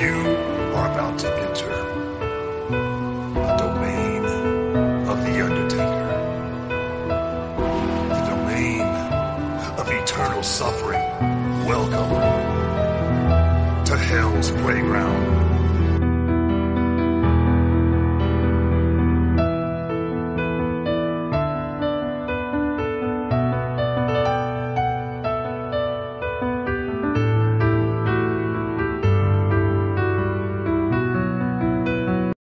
You are about to enter the domain of the Undertaker, the domain of eternal suffering. Welcome to Hell's Playground.